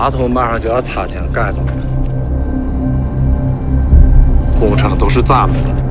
阿头马上就要拆迁改造了工程都是咱们的